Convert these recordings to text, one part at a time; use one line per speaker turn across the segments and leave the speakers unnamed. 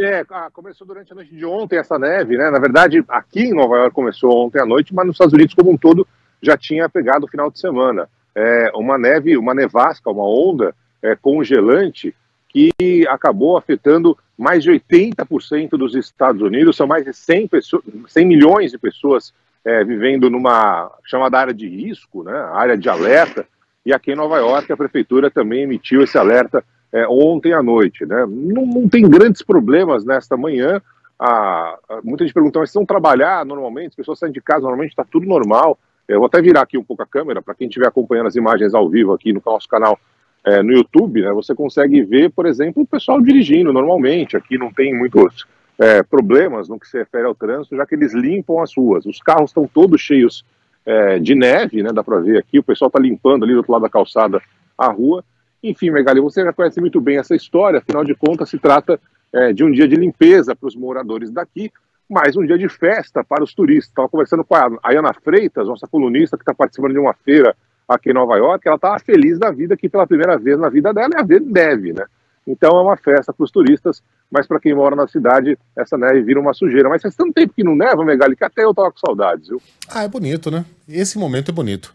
É, ah, começou durante a noite de ontem essa neve, né? Na verdade, aqui em Nova York começou ontem à noite, mas nos Estados Unidos como um todo já tinha pegado o final de semana. É, uma neve, uma nevasca, uma onda é, congelante que acabou afetando mais de 80% dos Estados Unidos, são mais de 100, pessoas, 100 milhões de pessoas é, vivendo numa chamada área de risco, né, área de alerta, e aqui em Nova York a prefeitura também emitiu esse alerta é, ontem à noite. Né? Não, não, tem grandes problemas nesta manhã. A, a, muita gente pergunta, mas estão trabalhar normalmente? As pessoas saem de casa normalmente, está tudo normal. Eu vou até virar aqui um pouco a câmera para quem estiver acompanhando as imagens ao vivo aqui no nosso canal é, no YouTube, né, você consegue ver, por exemplo, o pessoal dirigindo normalmente. Aqui não tem muitos é, problemas no que se refere ao trânsito, já que eles limpam as ruas. Os carros estão todos cheios é, de neve, né, dá para ver aqui. O pessoal está limpando ali do outro lado da calçada a rua. Enfim, Megali, você já conhece muito bem essa história, afinal de contas, se trata é, de um dia de limpeza para os moradores daqui, mais um dia de festa para os turistas. Estava conversando com a Ayana Freitas, nossa colunista, que está participando de uma feira aqui em Nova York, ela estava feliz da vida que pela primeira vez na vida dela é a ver neve, né? Então é uma festa para os turistas, mas para quem mora na cidade, essa neve vira uma sujeira. Mas faz tanto tempo que não neva, Megali, que até eu tava com saudades, viu?
Ah, é bonito, né? Esse momento é bonito.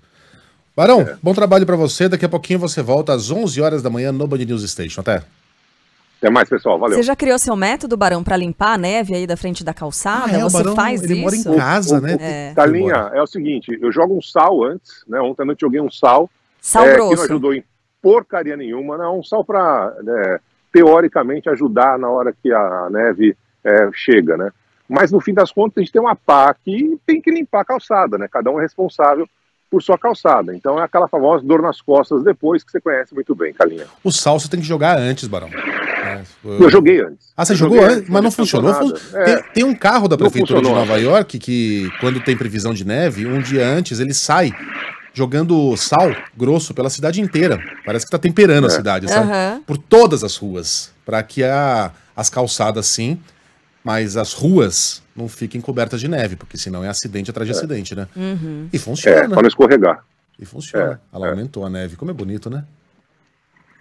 Barão, é. bom trabalho para você. Daqui a pouquinho você volta às 11 horas da manhã no Band News Station. Até.
Até mais, pessoal. Valeu.
Você já criou seu método, Barão, para limpar a neve aí da frente da calçada? Ah, é, você Barão, faz
ele
isso?
mora em casa,
o,
né?
É. Talinha, é o seguinte, eu jogo um sal antes, né? Ontem à noite joguei um sal.
Sal é, grosso.
Que não ajudou em porcaria nenhuma, não. Um sal para, né, teoricamente, ajudar na hora que a neve é, chega, né? Mas no fim das contas, a gente tem uma pá que tem que limpar a calçada, né? Cada um é responsável por sua calçada. Então é aquela famosa dor nas costas depois que você conhece muito bem, Calinha.
O sal você tem que jogar antes, Barão.
É, eu joguei antes.
Ah, você jogou antes, antes, mas não funcionou? É, tem, tem, um carro da prefeitura de Nova York que, quando tem previsão de neve, um dia antes ele sai jogando sal grosso pela cidade inteira. Parece que tá temperando é. a cidade, sabe? Uhum. Por todas as ruas. para que a, as calçadas, sim, mas as ruas não fiquem cobertas de neve, porque senão é acidente atrás de é. acidente, né?
Uhum.
E funciona. É,
para não escorregar.
E funciona. É, Ela é. aumentou a neve. Como é bonito, né?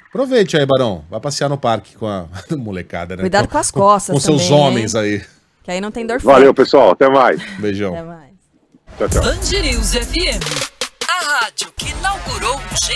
Aproveite aí, Barão. Vai passear no parque com a molecada, né?
Cuidado com, com as costas.
Com, com seus homens aí.
Que aí não tem dor
Valeu, pessoal. Até mais.
Beijão.
Até mais.
Tchau, tchau.
Band News FM. A rádio que inaugurou